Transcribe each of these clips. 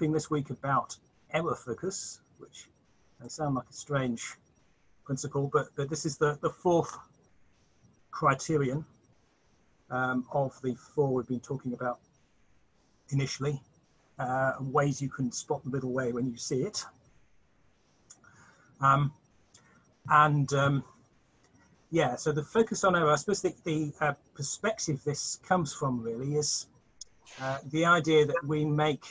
talking this week about error focus, which may sound like a strange principle, but, but this is the, the fourth criterion um, of the four we've been talking about initially, uh, ways you can spot the middle way when you see it. Um, and um, yeah, so the focus on error, I suppose the, the uh, perspective this comes from really is uh, the idea that we make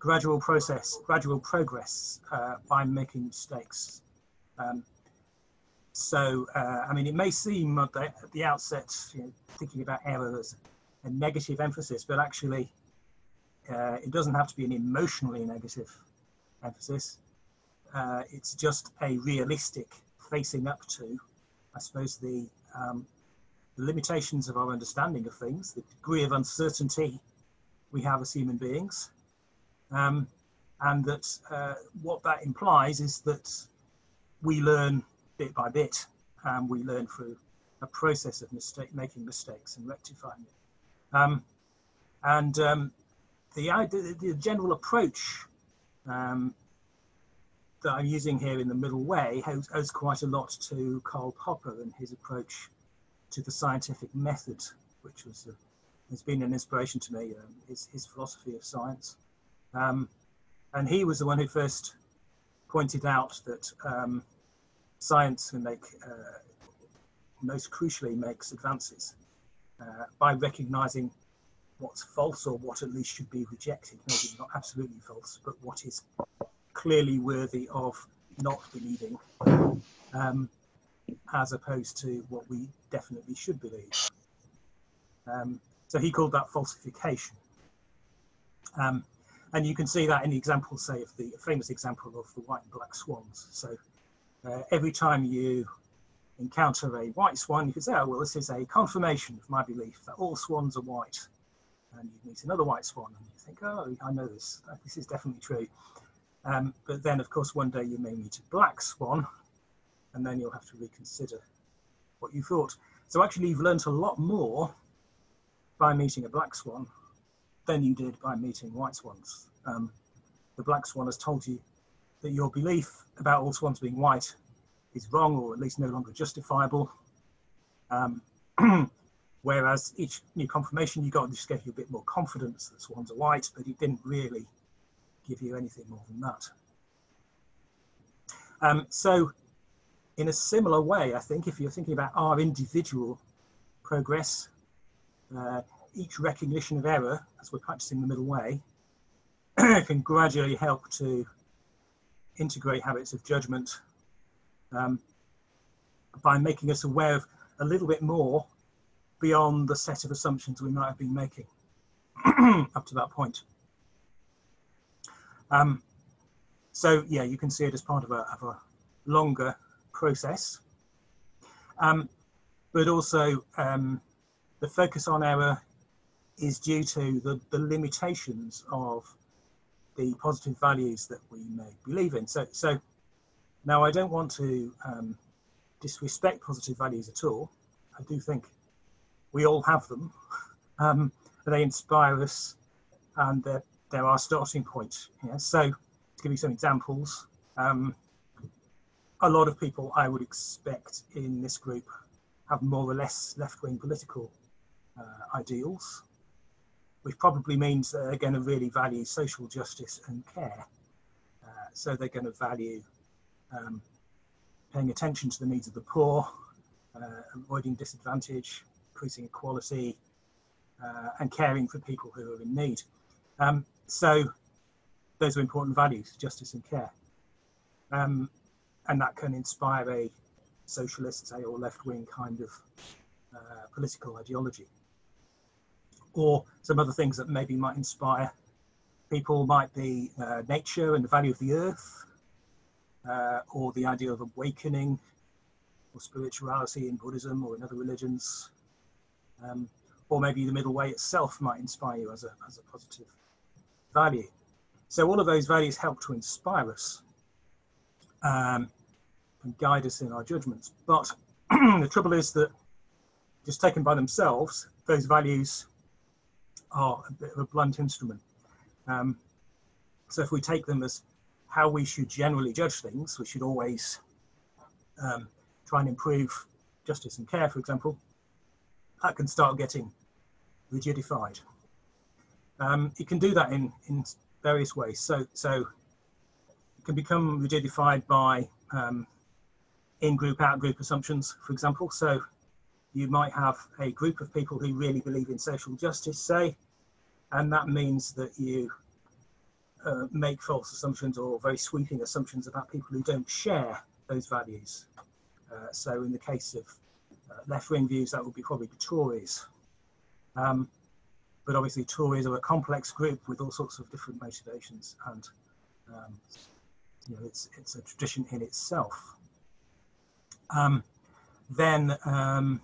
gradual process, gradual progress uh, by making mistakes. Um, so, uh, I mean, it may seem at the, at the outset, you know, thinking about error as a negative emphasis, but actually, uh, it doesn't have to be an emotionally negative emphasis. Uh, it's just a realistic facing up to, I suppose, the, um, the limitations of our understanding of things, the degree of uncertainty we have as human beings, um, and that uh, what that implies is that we learn bit by bit, and we learn through a process of mistake, making mistakes and rectifying it. Um, and um, the, idea, the general approach um, that I'm using here in the middle way owes, owes quite a lot to Karl Popper and his approach to the scientific method, which was a, has been an inspiration to me, um, his, his philosophy of science. Um, and he was the one who first pointed out that um, science can make, uh, most crucially, makes advances uh, by recognizing what's false or what at least should be rejected. Maybe not absolutely false, but what is clearly worthy of not believing, um, as opposed to what we definitely should believe. Um, so he called that falsification. Um, and you can see that in the example, say, of the famous example of the white and black swans. So uh, every time you encounter a white swan, you can say, oh, well, this is a confirmation of my belief that all swans are white. And you meet another white swan and you think, oh, I know this, this is definitely true. Um, but then, of course, one day you may meet a black swan and then you'll have to reconsider what you thought. So actually, you've learnt a lot more by meeting a black swan than you did by meeting white swans. Um, the black swan has told you that your belief about all swans being white is wrong or at least no longer justifiable. Um, whereas each new confirmation you got just gave you a bit more confidence that swans are white, but it didn't really give you anything more than that. Um, so in a similar way, I think, if you're thinking about our individual progress, uh, each recognition of error, as we're practicing the middle way, can gradually help to integrate habits of judgment um, by making us aware of a little bit more beyond the set of assumptions we might have been making up to that point. Um, so yeah, you can see it as part of a, of a longer process, um, but also um, the focus on error is due to the, the limitations of the positive values that we may believe in. So, so now I don't want to um, disrespect positive values at all. I do think we all have them. Um, they inspire us and they're, they're our starting point. Yeah? So to give you some examples, um, a lot of people I would expect in this group have more or less left-wing political uh, ideals which probably means that they're going to really value social justice and care. Uh, so they're going to value um, paying attention to the needs of the poor, uh, avoiding disadvantage, increasing equality, uh, and caring for people who are in need. Um, so those are important values, justice and care. Um, and that can inspire a socialist, say, or left-wing kind of uh, political ideology or some other things that maybe might inspire people might be uh, nature and the value of the earth, uh, or the idea of awakening or spirituality in Buddhism or in other religions, um, or maybe the middle way itself might inspire you as a, as a positive value. So all of those values help to inspire us um, and guide us in our judgments. But the trouble is that just taken by themselves, those values are a bit of a blunt instrument. Um, So if we take them as how we should generally judge things, we should always um, try and improve justice and care, for example, that can start getting rigidified. Um, it can do that in, in various ways. So, so it can become rigidified by um, in-group, out-group assumptions, for example. So you might have a group of people who really believe in social justice, say, and that means that you uh, make false assumptions or very sweeping assumptions about people who don't share those values. Uh, so in the case of uh, left-wing views, that would be probably the Tories. Um, but obviously Tories are a complex group with all sorts of different motivations and um, you know, it's, it's a tradition in itself. Um, then um,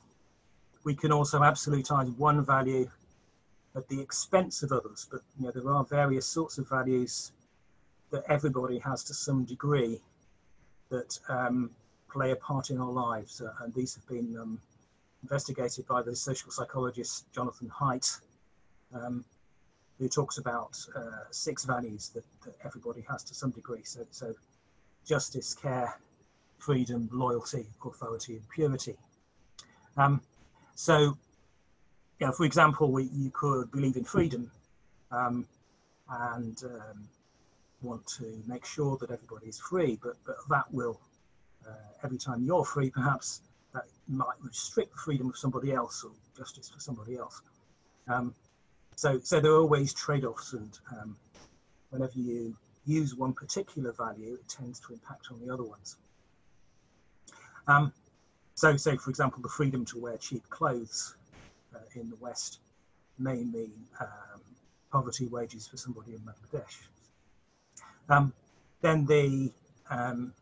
we can also absolutize one value at the expense of others. But you know, there are various sorts of values that everybody has to some degree that um, play a part in our lives. Uh, and these have been um, investigated by the social psychologist Jonathan Haidt, um, who talks about uh, six values that, that, everybody has to some degree. So, so justice, care, freedom, loyalty, authority, and purity. Um, so, you know, for example, we, you could believe in freedom um, and um, want to make sure that everybody is free, but, but that will, uh, every time you're free, perhaps that might restrict the freedom of somebody else or justice for somebody else. Um, so, so there are always trade-offs, and um, whenever you use one particular value, it tends to impact on the other ones. Um, so, say for example, the freedom to wear cheap clothes uh, in the West may mean um, poverty wages for somebody in Bangladesh. Um, then the um,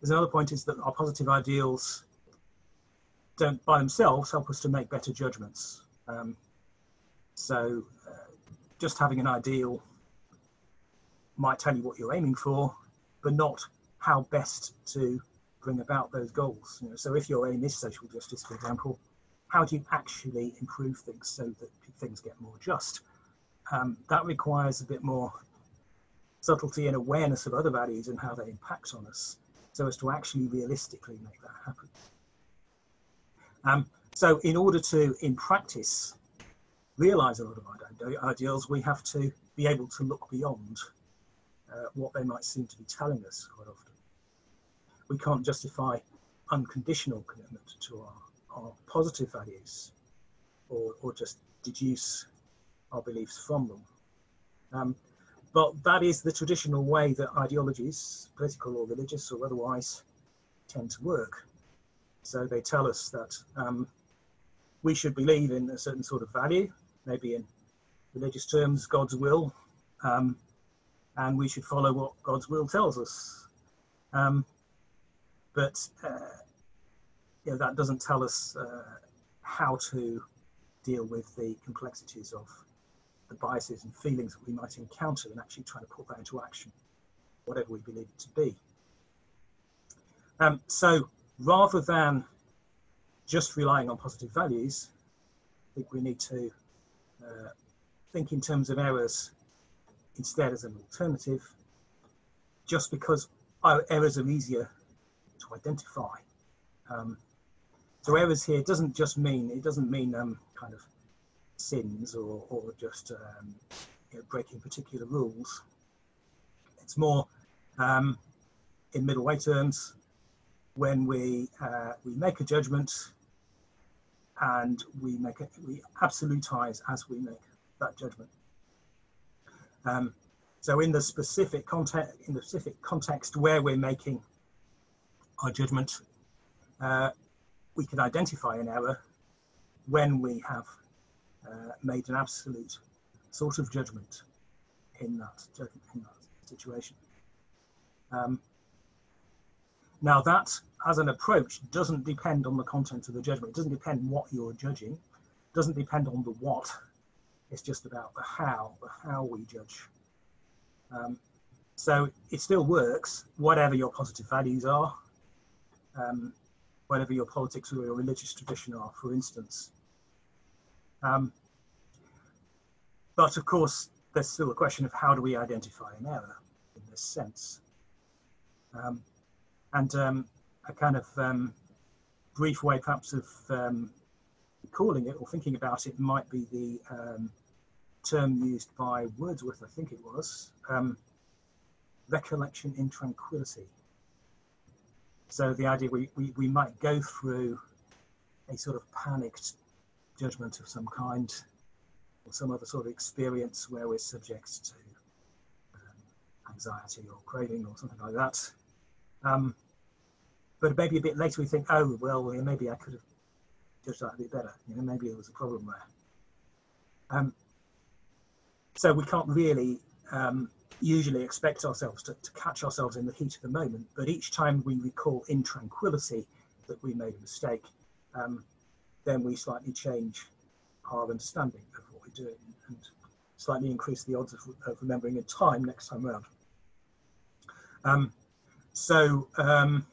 there's another point is that our positive ideals don't by themselves help us to make better judgments. Um, so uh, just having an ideal might tell you what you're aiming for, but not how best to bring about those goals. You know, so if your aim is social justice, for example, how do you actually improve things so that things get more just? Um, that requires a bit more subtlety and awareness of other values and how they impact on us so as to actually realistically make that happen. Um, so in order to, in practice, realize a lot of our ideals, we have to be able to look beyond uh, what they might seem to be telling us quite often. We can't justify unconditional commitment to our, our positive values or, or just deduce our beliefs from them. Um, but that is the traditional way that ideologies, political or religious or otherwise, tend to work. So they tell us that um, we should believe in a certain sort of value, maybe in religious terms, God's will, um, and we should follow what God's will tells us. Um, but uh, you know, that doesn't tell us uh, how to deal with the complexities of the biases and feelings that we might encounter and actually trying to put that into action, whatever we believe it to be. Um, so rather than just relying on positive values, I think we need to uh, think in terms of errors instead as an alternative, just because our errors are easier to identify. Um, so errors here doesn't just mean, it doesn't mean um, kind of sins or, or just um, you know, breaking particular rules. It's more um, in middle way terms when we uh, we make a judgment and we make it we absolutize as we make that judgment. Um, so in the specific context in the specific context where we're making our judgment, uh, we can identify an error when we have uh, made an absolute sort of judgment in that, in that situation. Um, now that, as an approach, doesn't depend on the content of the judgment. It doesn't depend what you're judging. It doesn't depend on the what. It's just about the how, the how we judge. Um, so it still works, whatever your positive values are, um, whatever your politics or your religious tradition are, for instance. Um, but of course, there's still a question of how do we identify an error in this sense. Um, and um, a kind of um, brief way perhaps of um, calling it or thinking about it might be the term used by Wordsworth, I think it was, recollection in tranquility. So the idea we, we, we might go through a sort of panicked judgment of some kind or some other sort of experience where we're subject to um, anxiety or craving or something like that. Um, but maybe a bit later we think, oh, well, maybe I could have judged that a bit better. You know, maybe there was a problem there. Um, so we can't really um, usually expect ourselves to, to, catch ourselves in the heat of the moment, but each time we recall in tranquility that we made a mistake, um, then we slightly change our understanding of what we're doing and slightly increase the odds of, of remembering in time next time around. Um, so um,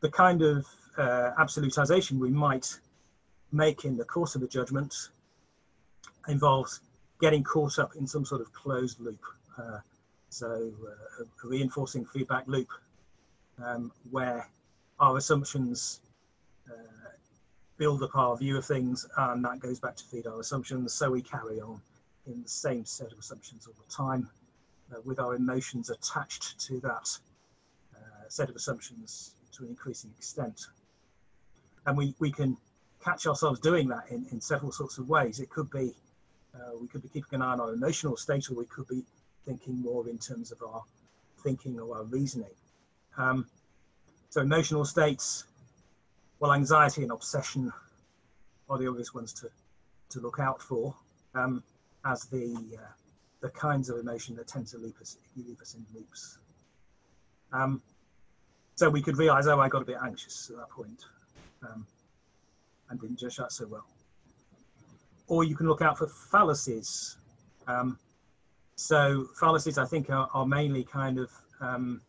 the kind of uh, absolutization we might make in the course of a judgment involves getting caught up in some sort of closed loop. Uh, so uh, a reinforcing feedback loop um, where our assumptions uh, build up our view of things and that goes back to feed our assumptions. So we carry on in the same set of assumptions all the time uh, with our emotions attached to that uh, set of assumptions to an increasing extent. And we, we can catch ourselves doing that in, in several sorts of ways. It could be uh, we could be keeping an eye on our emotional state, or we could be thinking more in terms of our thinking or our reasoning. Um, so emotional states, well, anxiety and obsession are the obvious ones to, to look out for um, as the, uh, the kinds of emotion that tend to leave us, leave us in loops. Um, so we could realize, oh, I got a bit anxious at that point um, and didn't judge that so well or you can look out for fallacies. Um, so fallacies, I think, are, are mainly kind of um,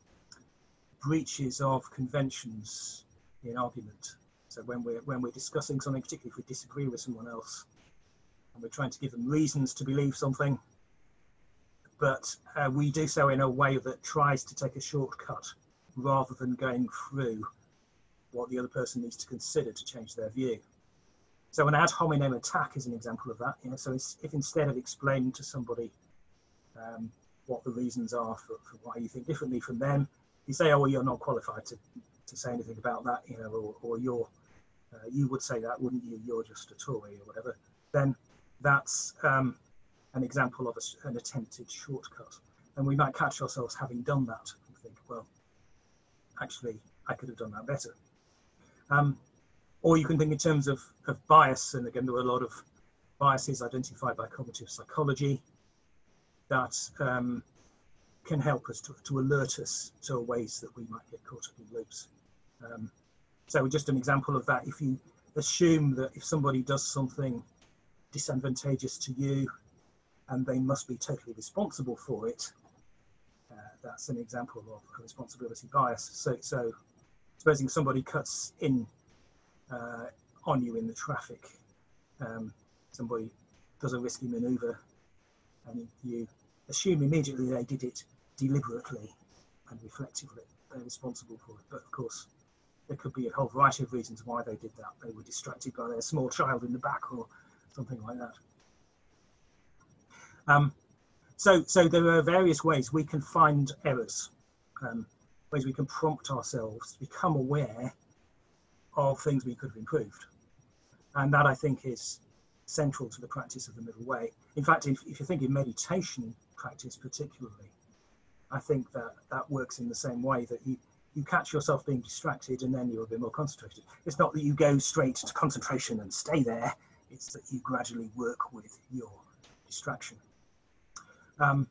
breaches of conventions in argument. So when we're when we're discussing something, particularly if we disagree with someone else, and we're trying to give them reasons to believe something, but uh, we do so in a way that tries to take a shortcut rather than going through what the other person needs to consider to change their view. So an ad hominem attack is an example of that. You know, so if instead of explaining to somebody um, what the reasons are for, for, why you think differently from them, you say, "Oh, well, you're not qualified to, to say anything about that," you know, or, or you're uh, you would say that, wouldn't you? You're just a Tory or whatever. Then that's um, an example of a, an attempted shortcut, and we might catch ourselves having done that and think, "Well, actually, I could have done that better." Um, or you can think in terms of, of bias, and again, there are a lot of biases identified by cognitive psychology that um, can help us to, to, alert us to ways that we might get caught up in loops. Um, so just an example of that, if you assume that if somebody does something disadvantageous to you and they must be totally responsible for it, uh, that's an example of a responsibility bias. So, so supposing somebody cuts in uh, on you in the traffic. Um, somebody does a risky maneuver and you assume immediately they did it deliberately and reflectively. They're responsible for it. But of course, there could be a whole variety of reasons why they did that. They were distracted by their small child in the back or something like that. Um, so, so there are various ways we can find errors, um, ways we can prompt ourselves to become aware of things we could have improved. And that I think is central to the practice of the middle way. In fact, if, if you think in meditation practice particularly, I think that that works in the same way that you, you catch yourself being distracted and then you're a bit more concentrated. It's not that you go straight to concentration and stay there, it's that you gradually work with your distraction. Um,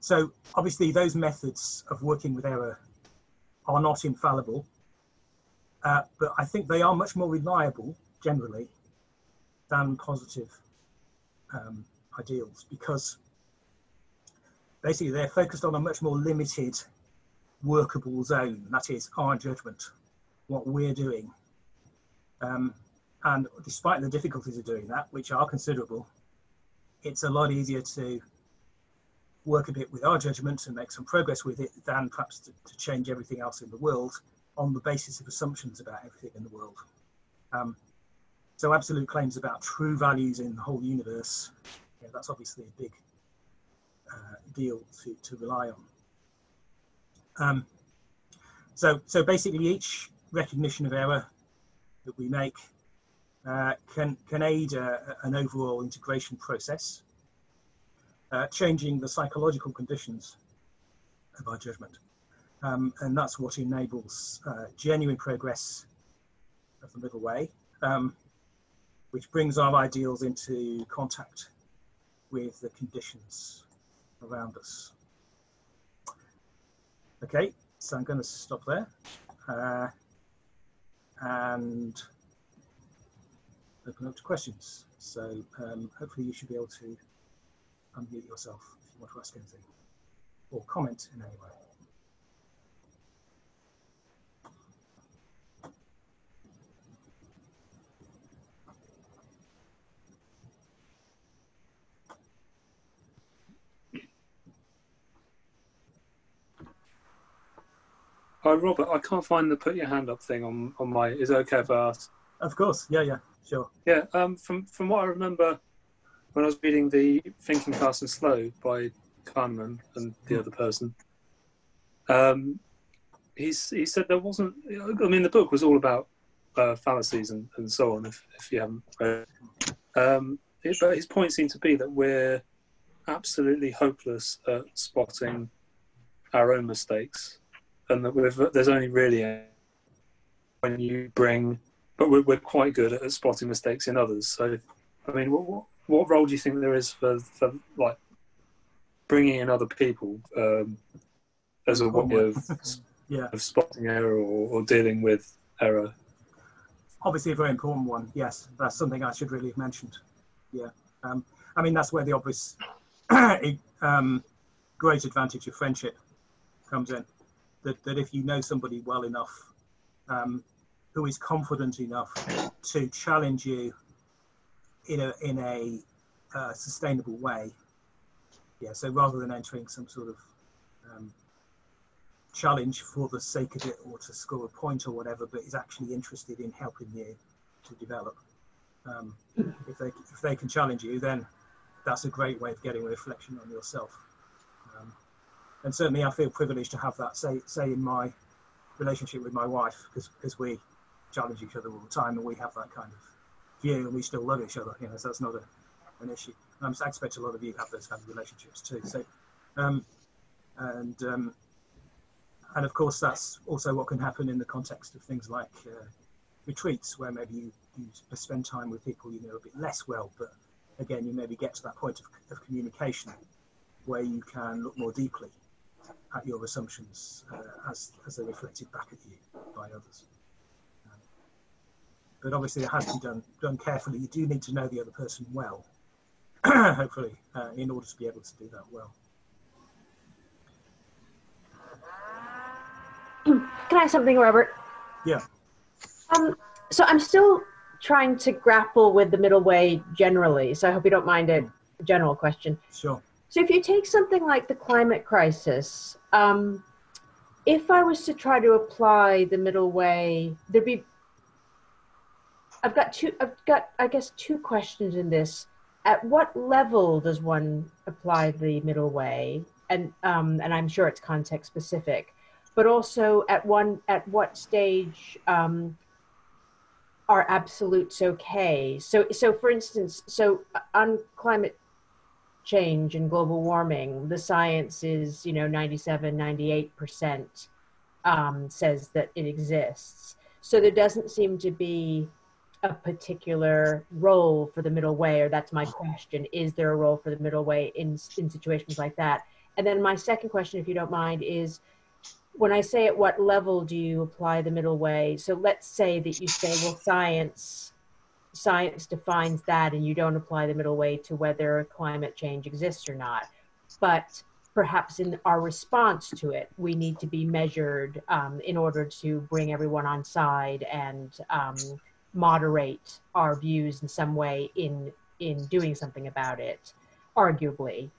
so obviously those methods of working with error are not infallible uh, but I think they are much more reliable generally than positive um, ideals because basically they're focused on a much more limited workable zone. That is our judgment what we're doing. Um, and despite the difficulties of doing that which are considerable it's a lot easier to work a bit with our judgment and make some progress with it than perhaps to, to change everything else in the world on the basis of assumptions about everything in the world. Um, so absolute claims about true values in the whole universe, yeah, that's obviously a big uh, deal to, to rely on. Um, so, so basically each recognition of error that we make uh, can, can aid uh, an overall integration process, uh, changing the psychological conditions of our judgment. Um, and that's what enables uh, genuine progress of the middle way, um, which brings our ideals into contact with the conditions around us. Okay, so I'm going to stop there. Uh, and open up to questions. So um, hopefully you should be able to unmute yourself if you want to ask anything or comment in any way. Hi, Robert. I can't find the put your hand up thing on, on my. Is it okay if I ask? Of course. Yeah, yeah, sure. Yeah. Um, from from what I remember, when I was reading the Thinking Fast and Slow by Kahneman and the mm. other person, um, he's he said there wasn't. I mean, the book was all about uh, fallacies and, and so on. If if you haven't read, um, it, but his point seemed to be that we're absolutely hopeless at spotting our own mistakes and that there's only really a, when you bring, but we're, we're quite good at, spotting mistakes in others. So, I mean, what, what, what role do you think there is for, for like bringing in other people um, as a way of, yeah. of spotting error or, or dealing with error? Obviously, a very important one. Yes, that's something I should really have mentioned. Yeah, um, I mean that's where the obvious um, great advantage of friendship comes in that, that if you know somebody well enough um, who is confident enough to challenge you in a in a uh, sustainable way yeah so rather than entering some sort of um, challenge for the sake of it or to score a point or whatever but is actually interested in helping you to develop um, if they if they can challenge you then that's a great way of getting a reflection on yourself and certainly I feel privileged to have that. Say, say in my relationship with my wife, because we challenge each other all the time, and we have that kind of view, and we still love each other. You know, so that's not a, an issue. Um, I expect a lot of you have those kind of relationships too. So, um, and um, and of course that's also what can happen in the context of things like uh, retreats, where maybe you, you spend time with people you know a bit less well, but again you maybe get to that point of, of communication where you can look more deeply at your assumptions uh, as, as they're reflected back at you by others. Um, but obviously it has to be done, done carefully. You do need to know the other person well, hopefully, uh, in order to be able to do that well. Can I ask something, Robert? Yeah. Um, so I'm still trying to grapple with the middle way generally, so I hope you don't mind a general question. Sure. So if you take something like the climate crisis, um, if I was to try to apply the middle way, there'd be. I've got two. I've got, I guess, two questions in this. At what level does one apply the middle way? And um, and I'm sure it's context specific, but also at one at what stage um, are absolutes okay? So so for instance, so on climate change and global warming, the science is, you know, 97, 98% um, says that it exists. So there doesn't seem to be a particular role for the middle way, or that's my question. Is there a role for the middle way in, in situations like that? And then my second question, if you don't mind, is when I say at what level do you apply the middle way? So let's say that you say, well, science science defines that and you don't apply the middle way to whether climate change exists or not. But perhaps in our response to it, we need to be measured um, in order to bring everyone on side and um, moderate our views in some way in in doing something about it. arguably.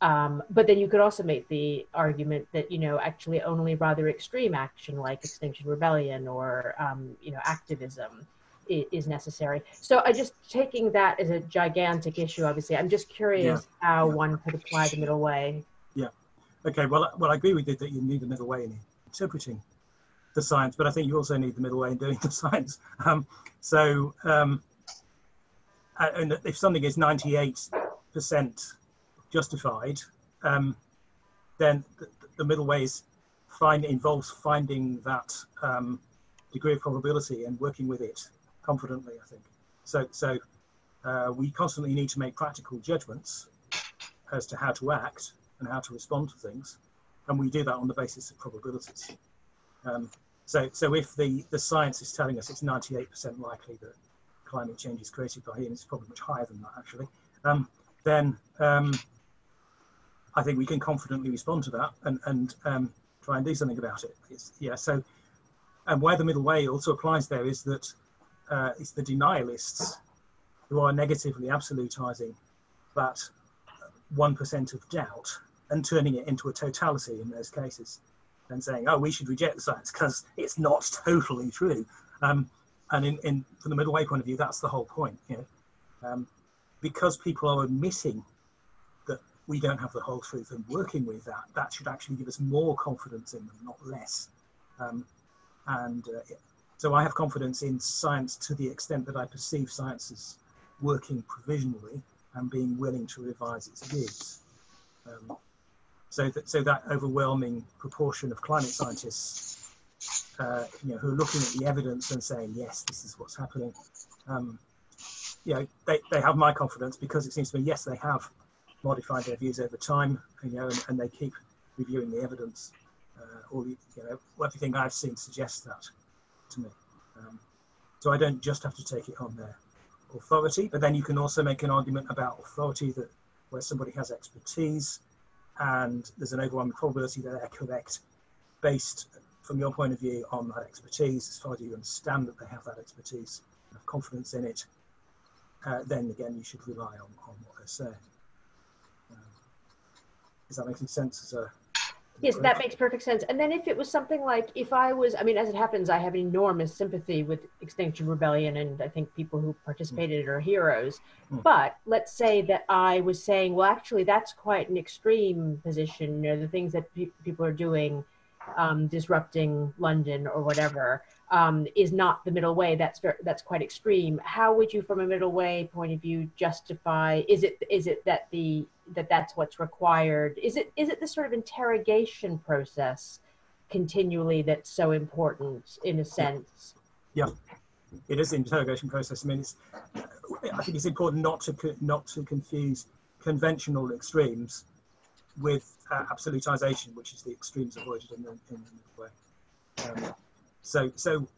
Um, but then you could also make the argument that you know actually only rather extreme action like Extinction Rebellion or um, you know activism is, is, necessary. So I just taking that as a gigantic issue. Obviously, I'm just curious yeah. how yeah. one could apply the middle way. Yeah. Okay. Well, well, I agree with you that you need the middle way in interpreting the science, but I think you also need the middle way in doing the science. Um, so, um, and if something is 98% justified, um, then the, the, middle way is find involves finding that um, degree of probability and working with it confidently. I think so. So uh, we constantly need to make practical judgments as to how to act and how to respond to things, and we do that on the basis of probabilities. Um, so, so if the, the science is telling us it's 98% likely that climate change is created by humans, probably much higher than that actually, um, then um, I think we can confidently respond to that and, and um, try and do something about it. It's, yeah, so, and where the middle way also applies there is that uh, it's the denialists who are negatively absolutizing that 1% of doubt and turning it into a totality in those cases and saying, oh, we should reject the science because it's not totally true. Um, and in, in, from the middle way point of view, that's the whole point. You know? Um, because people are admitting that we don't have the whole truth and working with that, that should actually give us more confidence in them, not less. Um, and uh, so I have confidence in science to the extent that I perceive science as working provisionally and being willing to revise its views. Um, so, that, so that overwhelming proportion of climate scientists uh, you know, who are looking at the evidence and saying, yes, this is what's happening, um, you know, they, they have my confidence because it seems to me, yes, they have modified their views over time, you know, and, and they keep reviewing the evidence. Uh, all the, you know, everything I've seen suggests that to me. Um, so I don't just have to take it on their authority, but then you can also make an argument about authority that where somebody has expertise and there's an overwhelming probability that they're correct based from your point of view on that expertise, as far as you understand that they have that expertise, have confidence in it, uh, then again you should rely on, on what they're saying. Does that make any sense as a Yes, that makes perfect sense. And then if it was something like if I was, I mean, as it happens, I have enormous sympathy with Extinction Rebellion, and I think people who participated are heroes. Mm. But let's say that I was saying, well, actually, that's quite an extreme position. You know, the things that pe- people are doing, um, disrupting London or whatever, um, is not the middle way. That's very, that's quite extreme. How would you, from a middle way point of view, justify? Is it is it that the that that's what's required? Is it is it this sort of interrogation process continually that's so important in a sense? Yeah, it is the interrogation process. I mean, it's, I think it's important not to not to confuse conventional extremes with uh, absolutization, which is the extremes avoided in the, in the way. Um, so, so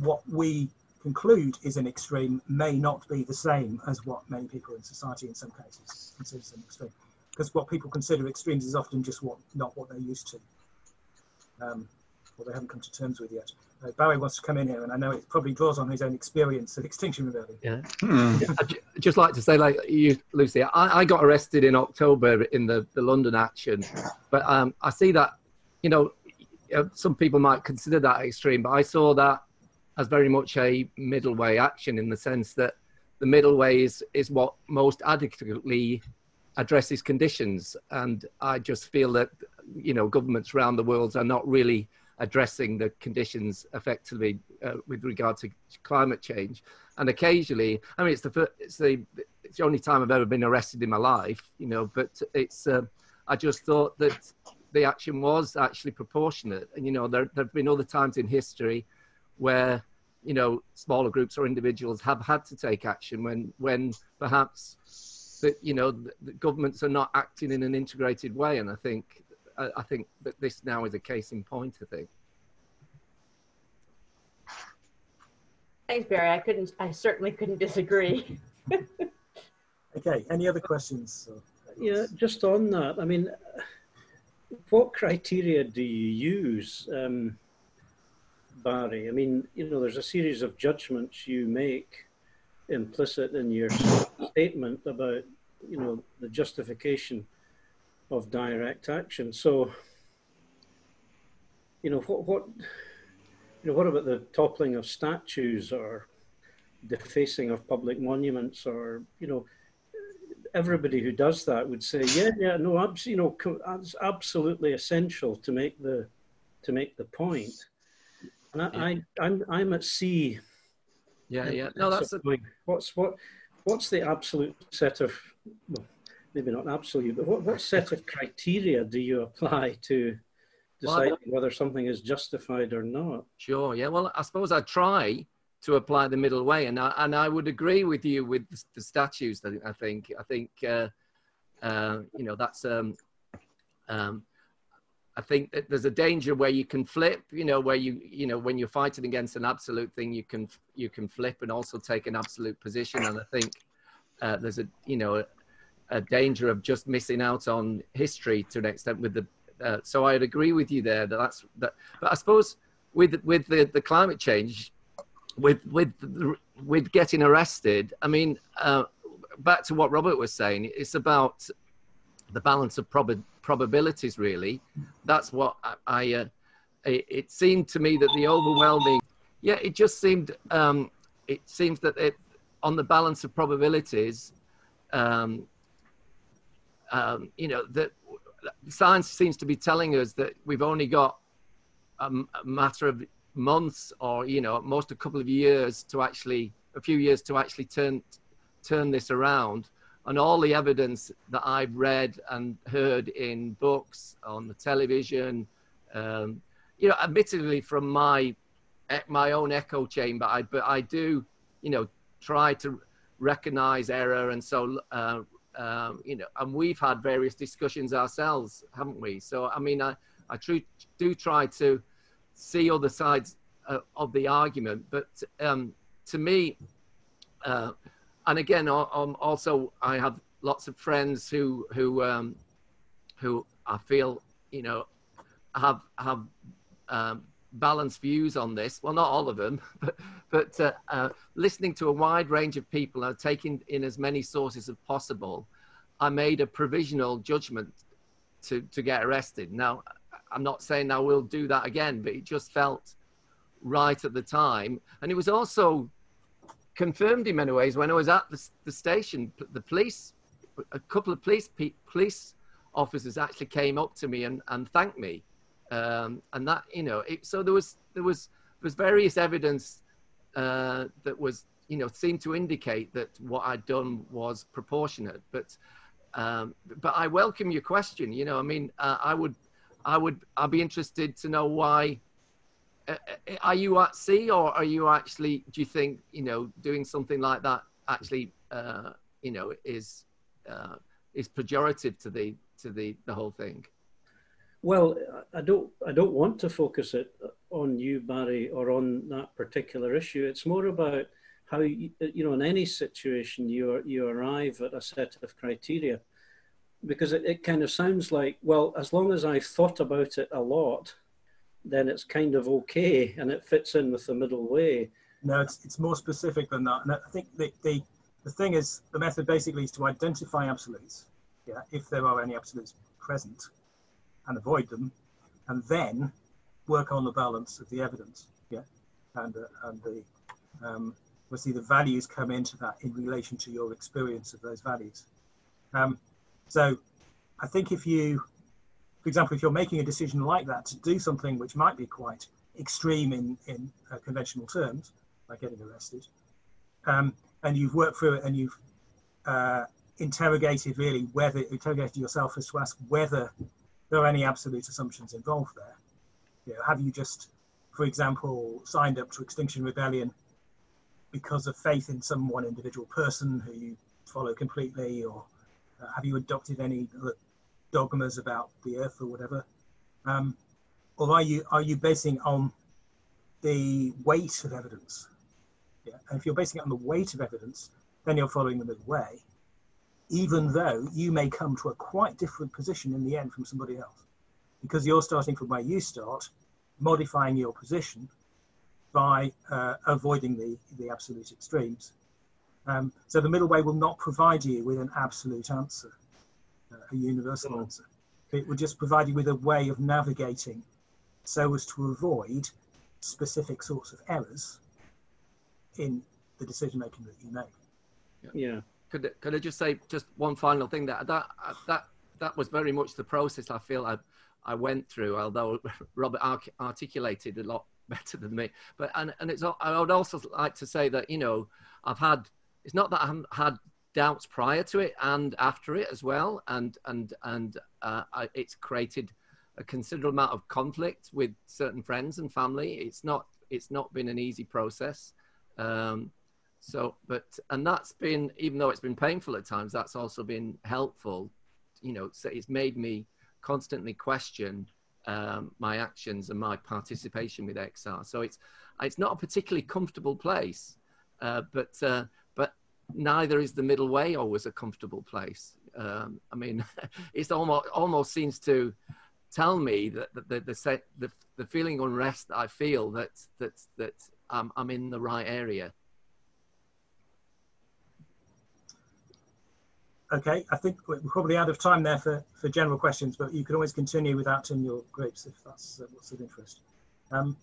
what we conclude is an extreme may not be the same as what many people in society in some cases consider an extreme. Because what people consider extremes is often just what not what they're used to. Um, or they haven't come to terms with yet. Uh, Barry wants to come in here, and I know it probably draws on his own experience of Extinction Rebellion. Yeah. Hmm. I'd just like to say, like you, Lucy, I, I, got arrested in October in the, the London action, but um, I see that, you know, some people might consider that extreme, but I saw that as very much a middle way action in the sense that the middle way is, is what most adequately addresses conditions. And I just feel that, you know, governments around the world are not really addressing the conditions effectively uh, with regard to climate change. And occasionally, I mean, it's the first, it's the it's the only time I've ever been arrested in my life, you know. But it's uh, I just thought that the action was actually proportionate. And you know, there there have been other times in history where you know smaller groups or individuals have had to take action when when perhaps that you know the, the governments are not acting in an integrated way. And i think I, I think that this now is a case in point i think. Thanks barry. I couldn't i certainly couldn't disagree. Okay any other questions? Yeah just on that i mean what criteria do you use um, Barry. I mean, you know, there's a series of judgments you make implicit in your statement about you know, the justification of direct action. So, you know, what, what, you know, what about the toppling of statues or defacing of public monuments or, you know, everybody who does that would say, yeah, yeah, no, abs- you know, it's absolutely essential to make the, to make the point. And I, yeah. I I'm, I'm at sea. Yeah, yeah. No, that's a... what's what, what's the absolute set of, well, maybe not absolute, but what, what set of criteria do you apply to deciding well, whether something is justified or not? Sure. Yeah. Well, I suppose I try to apply the middle way, and I, and I would agree with you with the, statues. I think I think uh, uh, you know that's um, um, I think that there's a danger where you can flip, you know, where you, you know, when you're fighting against an absolute thing, you can, you can flip and also take an absolute position. And I think uh, there's a, you know, a, a, danger of just missing out on history to an extent with the, uh, so I'd agree with you there that that's that. But I suppose with, with the, the climate change, with, with, with getting arrested, I mean, uh, back to what Robert was saying, it's about the balance of prob- probabilities really. That's what i, I uh, it, it, seemed to me that the overwhelming yeah it just seemed um, it seems that it on the balance of probabilities um, um, you know that science seems to be telling us that we've only got a, a matter of months or you know most a couple of years to actually a few years to actually turn turn this around and all the evidence that I've read and heard in books, on the television, um, you know, admittedly from my my own echo chamber, I, but I do, you know, try to recognize error, and so uh, um, you know, and we've had various discussions ourselves, haven't we? So I mean, I I tr- do try to see other sides uh, of the argument, but um, to me. Uh, and again, um, also I have lots of friends who who um, who I feel you know have have um, balanced views on this. Well, not all of them, but but uh, uh, listening to a wide range of people and taking in as many sources as possible, I made a provisional judgment to to get arrested. Now, I'm not saying I will do that again, but it just felt right at the time, and it was also confirmed in many ways when I was at the, the station. The police, a couple of police police officers actually came up to me and, and thanked me, um, and that you know, it, so there was there was there was various evidence uh, that was you know seemed to indicate that what I'd done was proportionate, but. Um, but I welcome your question. You know, I mean, uh, I would, I would, I'd be interested to know why uh, uh, are you at sea or are you actually do you think you know doing something like that actually uh, you know is uh, is pejorative to the to the the whole thing? Well i don't i don't want to focus it on you barry or on that particular issue. It's more about how you, you know in any situation you you arrive at a set of criteria because it, it kind of sounds like well as long as i've thought about it a lot then it's kind of okay and it fits in with the middle way. No, it's, it's more specific than that. And I think the, the, the thing is, the method basically is to identify absolutes, yeah, if there are any absolutes present, and avoid them, and then work on the balance of the evidence, yeah, and uh, and the um, obviously the values come into that in relation to your experience of those values. Um, so I think if you for example, if you're making a decision like that to do something which might be quite extreme in, in uh, conventional terms, like getting arrested, um, and you've worked through it and you've uh, interrogated really whether, interrogated yourself as to ask whether there are any absolute assumptions involved there. You know, have you just, for example, signed up to Extinction Rebellion because of faith in some one individual person who you follow completely, or uh, have you adopted any dogmas about the earth or whatever? Um, or are you are you basing on the weight of evidence? Yeah. And if you're basing it on the weight of evidence, then you're following the middle way, even though you may come to a quite different position in the end from somebody else. Because you're starting from where you start, modifying your position by uh, avoiding the, the absolute extremes. Um, so the middle way will not provide you with an absolute answer, uh, a universal Mm. answer. It will just provide you with a way of navigating so as to avoid specific sorts of errors in the decision making that you make. Yeah. could could I just say just one final thing that that that that was very much the process I feel I I went through. Although Robert arc- articulated a lot better than me, but and and it's I would also like to say that you know I've had it's not that I haven't had doubts prior to it and after it as well, and and and uh, I, it's created a considerable amount of conflict with certain friends and family. It's not it's not been an easy process. Um, so, but and that's been even though it's been painful at times, that's also been helpful. You know, so it's made me constantly question um, my actions and my participation with XR. So it's it's not a particularly comfortable place, uh, but uh, neither is the middle way always a comfortable place. Um, I mean, it almost almost seems to tell me that the the the, se- the, the feeling of unrest I feel that that that I'm in the right area. Okay, I think we're probably out of time there for, for general questions, but you can always continue with that in your groups if that's uh, what's of interest. Um,